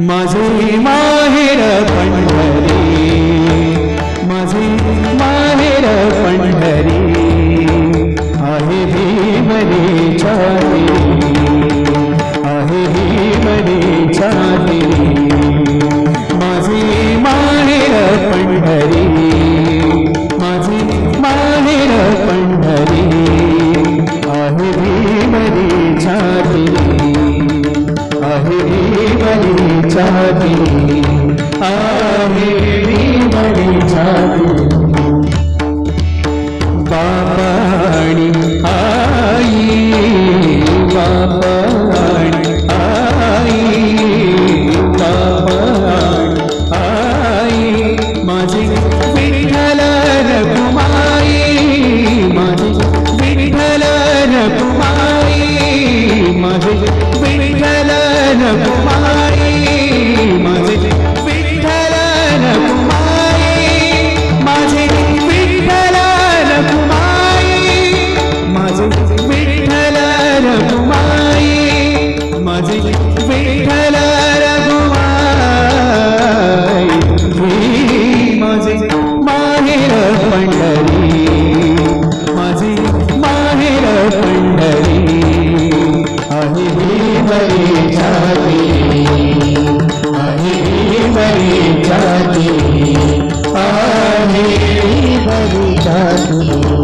माझे माहेर पंढरी. माझे माहेर पंढरी. आहे भीमरे छाती. आहे भीमरे छाती. माझे माहेर पंढरी. చాలి ఆమె మడి చాలి 还是什么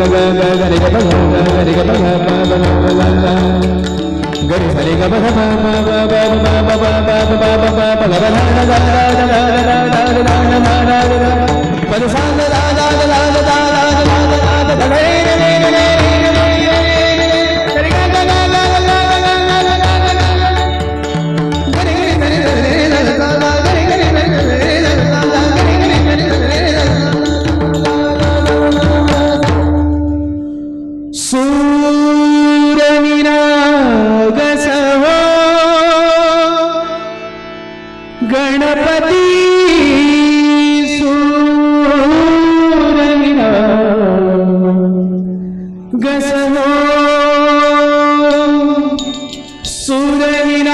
But it's on the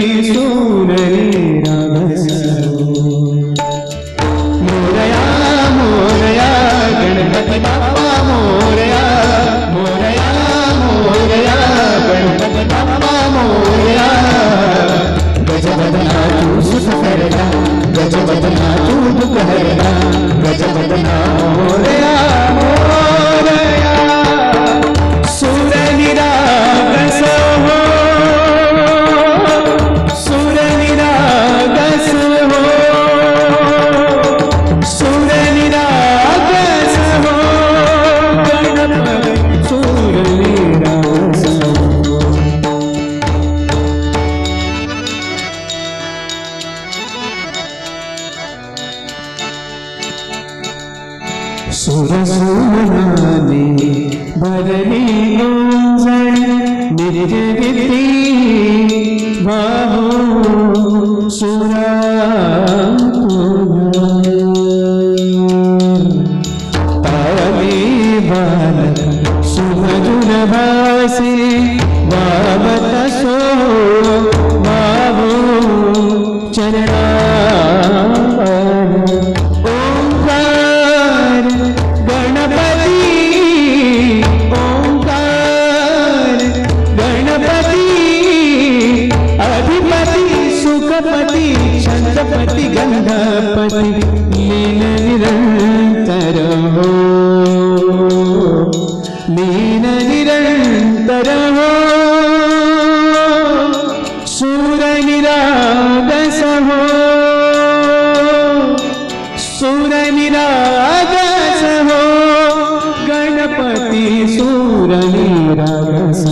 Иисус. സുരസൂനാമേ ഭരണി ഗോഞ്ചന നിർജഗതി ബാഹോ സുരാ लीन निरंतर हो सूर निरागस हो सूर निरागस हो गणपति सूर निरागस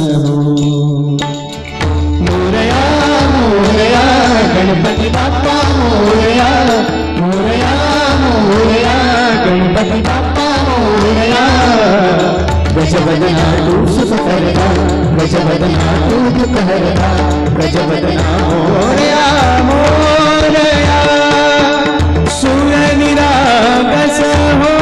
ब्रजवदना दूध कहरदा ब्रजवदना मोरया मोरया सुर निरागस हो